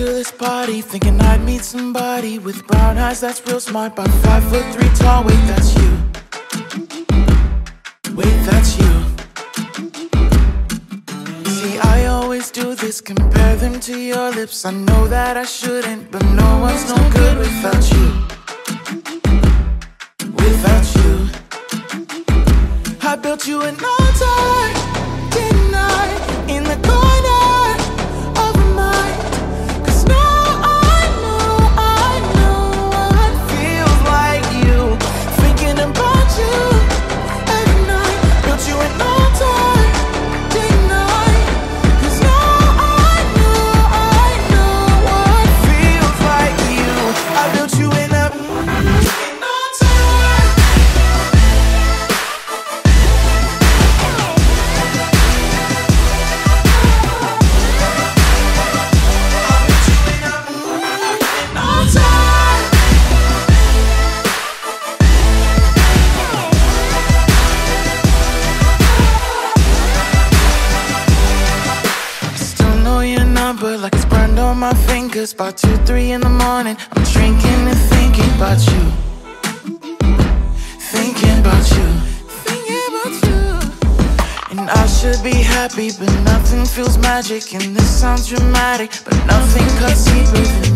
to this party thinking I'd meet somebody with brown eyes that's real smart, about five foot three tall. Wait, that's you. Wait, that's you. See, I always do this, compare them to your lips. I know that I shouldn't, but no one's no good without you. Without you, I built you an altar, my fingers. By two, three in the morning, I'm drinking and thinking about you. Thinking about you. Thinking about you. And I should be happy, but nothing feels magic. And this sounds dramatic, but nothing cuts deeper than